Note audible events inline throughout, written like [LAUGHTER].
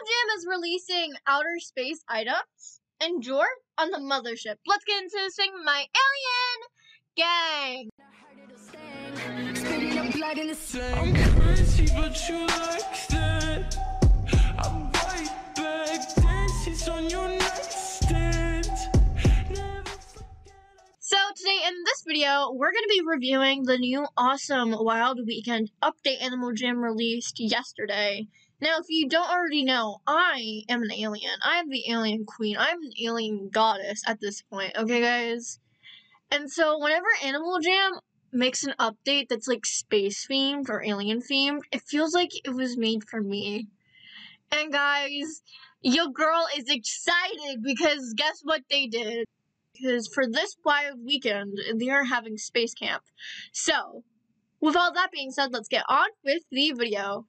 Jam is releasing outer space items and Jor on the mothership. Let's get into this thing, my alien gang. So today in this video, we're going to be reviewing the new awesome Wild Weekend update Animal Jam released yesterday. Now, if you don't already know, I am an alien. I am the alien queen. I'm an alien goddess at this point, okay guys? And so whenever Animal Jam makes an update that's like space themed or alien themed, it feels like it was made for me. And guys, your girl is excited because guess what they did? Because for this wild weekend, they are having space camp. So, with all that being said, let's get on with the video.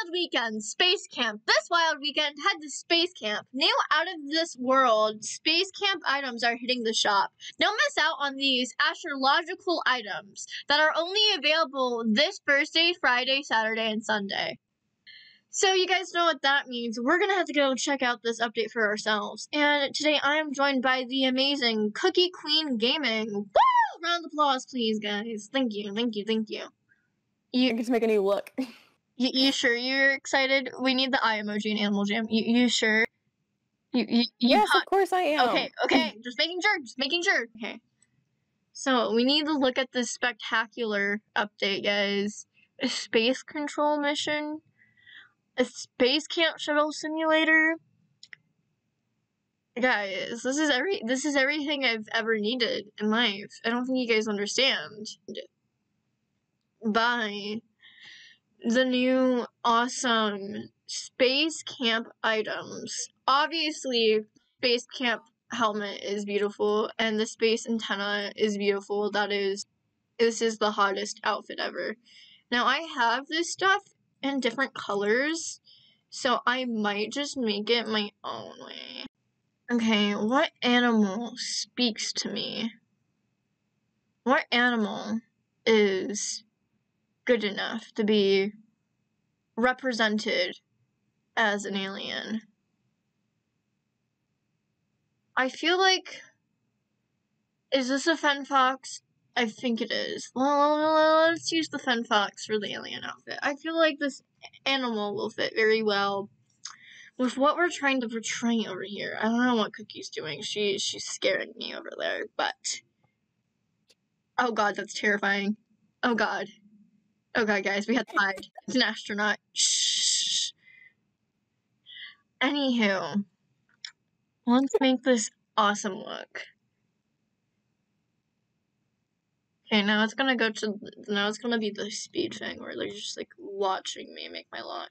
Wild Weekend Space Camp. This wild weekend head to Space Camp. New out of this world Space Camp items are hitting the shop. Don't miss out on these astrological items that are only available this Thursday, Friday, Saturday, and Sunday. So you guys know what that means. We're gonna have to go check out this update for ourselves. And today I am joined by the amazing Cookie Queen Gaming. Woo! Round of applause, please, guys. Thank you, thank you, thank you. You make a new look. [LAUGHS] You, you sure you're excited? We need the eye emoji in Animal Jam. You, you sure? You, you, yes, of course I am. Okay, okay, [LAUGHS] just making sure, just making sure. Okay. So we need to look at this spectacular update, guys. A space control mission, a space camp shuttle simulator. Guys, this is every this is everything I've ever needed in life. I don't think you guys understand. Bye the new awesome space camp items. Obviously, space camp helmet is beautiful and the space antenna is beautiful. That is this is the hottest outfit ever. Now I have this stuff in different colors, so I might just make it my own way. Okay, what animal speaks to me? What animal is good enough to be represented as an alien. I feel like. Is this a fennec fox? I think it is. Let's use the fennec fox for the alien outfit. I feel like this animal will fit very well with what we're trying to portray over here. I don't know what Cookie's doing. She she's scaring me over there, but oh god, that's terrifying. Oh god. Okay, guys, we had hide. It's an astronaut. Shh. Anywho, let's make this awesome look. Okay, now it's gonna go to now it's gonna be the speed thing where they're just like watching me make my look.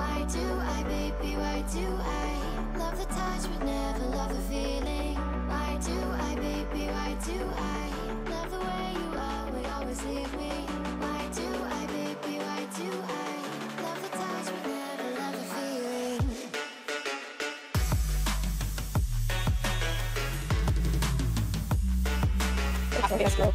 Why do I, baby? Why do I love the touch but never love the feeling? Why do I, baby? Why do I love the way you are? Always leave me. Why do I, baby? Why do I love the touch but never love the feeling? Yes, girl.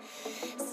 So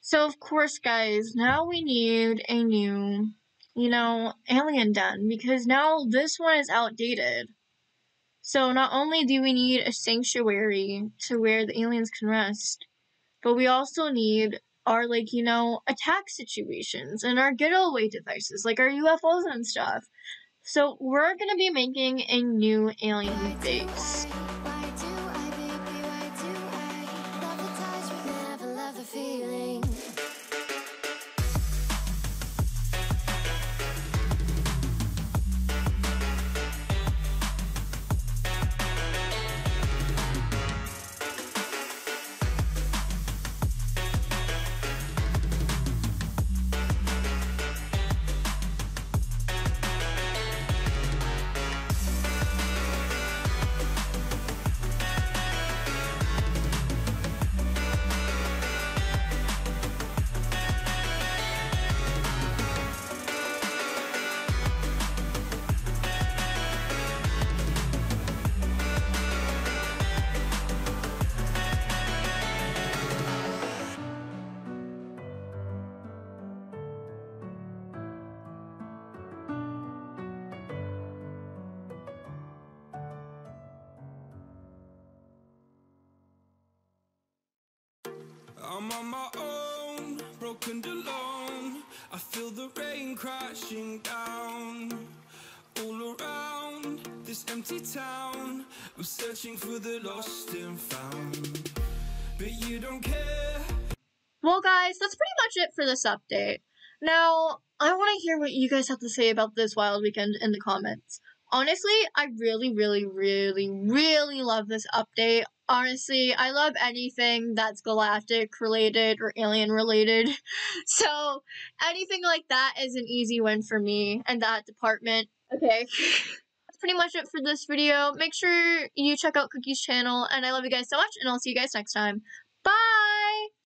So of course, guys, now we need a new, you know, alien den because now this one is outdated. So not only do we need a sanctuary to where the aliens can rest, but we also need our like, you know, attack situations and our getaway devices, like our UFOs and stuff. So we're gonna be making a new alien base. I'm on my own, broken alone. I feel the rain crashing down all around this empty town. I'm searching for the lost and found, but you don't care. Well, guys, that's pretty much it for this update. Now, I want to hear what you guys have to say about this wild weekend in the comments. Honestly, I really, really, really, really love this update. Honestly, I love anything that's galactic related or alien related. [LAUGHS] So, anything like that is an easy win for me and that department. Okay. [LAUGHS] That's pretty much it for this video. Make sure you check out Cookie's channel, and I love you guys so much, and I'll see you guys next time. Bye!